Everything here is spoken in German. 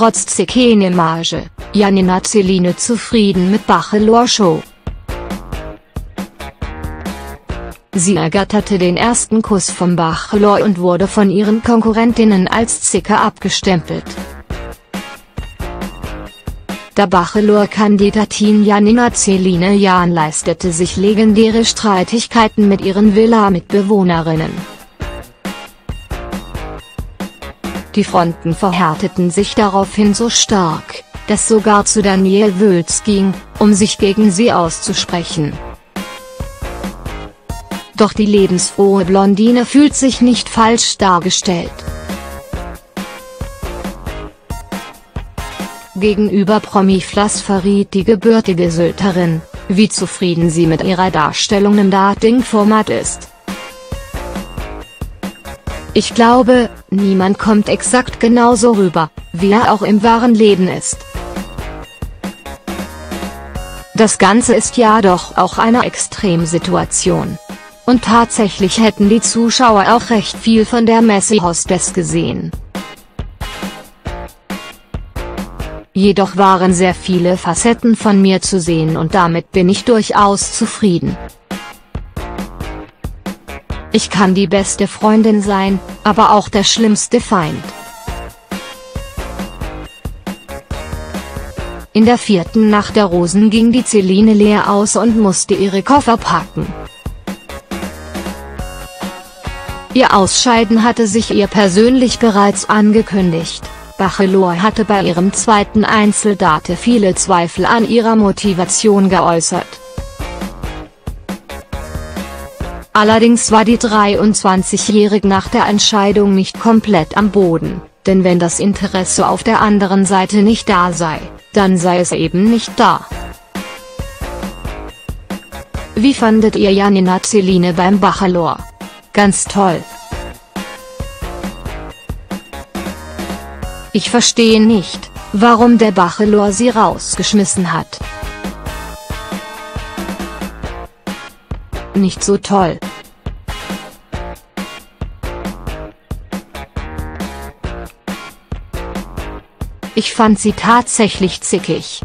Trotz Zekenemage, Janina Celine zufrieden mit Bachelor Show. Sie ergatterte den ersten Kuss vom Bachelor und wurde von ihren Konkurrentinnen als Zicke abgestempelt. Der Bachelor-Kandidatin Janina Celine Jahn leistete sich legendäre Streitigkeiten mit ihren Villa-Mitbewohnerinnen. Die Fronten verhärteten sich daraufhin so stark, dass sogar zu Daniel Wülz ging, um sich gegen sie auszusprechen. Doch die lebensfrohe Blondine fühlt sich nicht falsch dargestellt. Gegenüber Promiflas verriet die gebürtige Sylterin, wie zufrieden sie mit ihrer Darstellung im Dating-Format ist. Ich glaube, niemand kommt exakt genauso rüber, wie er auch im wahren Leben ist. Das Ganze ist ja doch auch eine Extremsituation. Und tatsächlich hätten die Zuschauer auch recht viel von der Messi-Hostess gesehen. Jedoch waren sehr viele Facetten von mir zu sehen und damit bin ich durchaus zufrieden. Ich kann die beste Freundin sein, aber auch der schlimmste Feind. In der vierten Nacht der Rosen ging die Celine leer aus und musste ihre Koffer packen. Ihr Ausscheiden hatte sich ihr persönlich bereits angekündigt. Bachelor hatte bei ihrem zweiten Einzeldate viele Zweifel an ihrer Motivation geäußert. Allerdings war die 23-Jährige nach der Entscheidung nicht komplett am Boden, denn wenn das Interesse auf der anderen Seite nicht da sei, dann sei es eben nicht da. Wie fandet ihr Janina Celine beim Bachelor? Ganz toll. Ich verstehe nicht, warum der Bachelor sie rausgeschmissen hat. Nicht so toll. Ich fand sie tatsächlich zickig.